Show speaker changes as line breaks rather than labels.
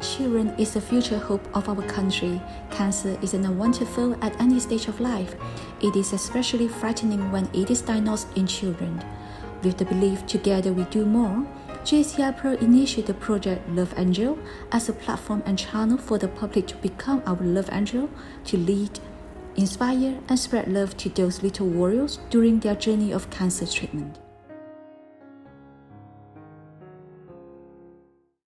Children is the future hope of our country. Cancer is an unwanted foe at any stage of life. It is especially frightening when it is diagnosed in children. With the belief Together We Do More, JCI Pearl initiated the project Love Angel as a platform and channel for the public to become our Love Angel, to lead, inspire, and spread love to those little warriors during their journey of cancer treatment.